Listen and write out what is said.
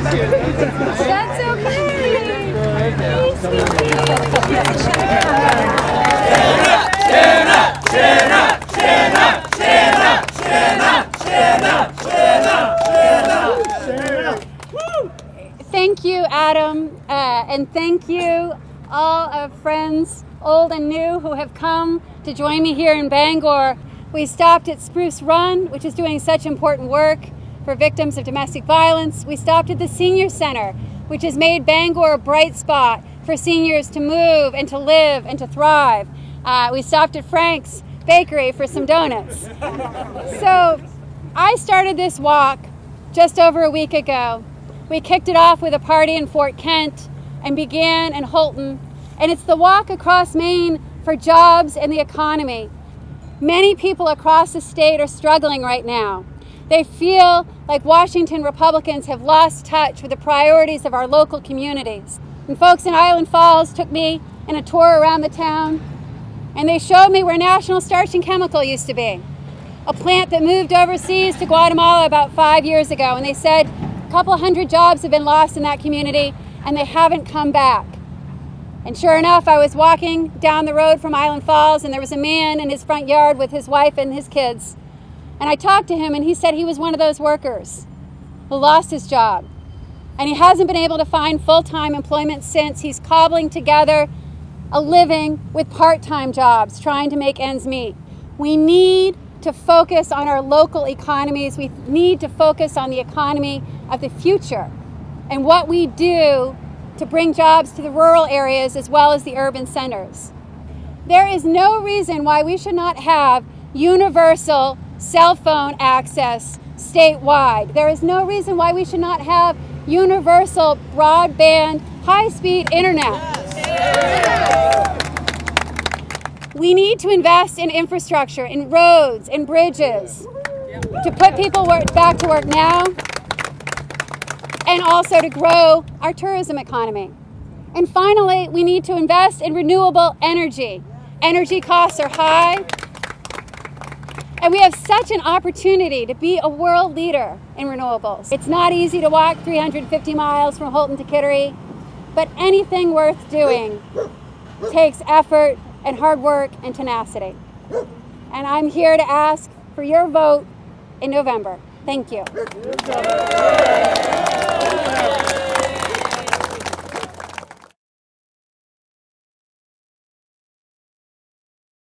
That's okay. Thank you, Adam, uh, and thank you, all of friends, old and new, who have come to join me here in Bangor. We stopped at Spruce Run, which is doing such important work for victims of domestic violence. We stopped at the Senior Center, which has made Bangor a bright spot for seniors to move and to live and to thrive. Uh, we stopped at Frank's Bakery for some donuts. So I started this walk just over a week ago. We kicked it off with a party in Fort Kent and began in Houlton. And it's the walk across Maine for jobs and the economy. Many people across the state are struggling right now. They feel like Washington Republicans have lost touch with the priorities of our local communities. And folks in Island Falls took me in a tour around the town, and they showed me where National Starch and Chemical used to be, a plant that moved overseas to Guatemala about five years ago. And they said a couple hundred jobs have been lost in that community, and they haven't come back. And sure enough, I was walking down the road from Island Falls, and there was a man in his front yard with his wife and his kids. And I talked to him, and he said he was one of those workers who lost his job. And he hasn't been able to find full time employment since. He's cobbling together a living with part time jobs, trying to make ends meet. We need to focus on our local economies. We need to focus on the economy of the future and what we do to bring jobs to the rural areas as well as the urban centers. There is no reason why we should not have universal cell phone access statewide. There is no reason why we should not have universal broadband high speed internet. We need to invest in infrastructure, in roads, in bridges, to put people back to work now, and also to grow our tourism economy. And finally, we need to invest in renewable energy. Energy costs are high, and we have such an opportunity to be a world leader in renewables. It's not easy to walk 350 miles from Houlton to Kittery, but anything worth doing takes effort and hard work and tenacity. And I'm here to ask for your vote in November. Thank you.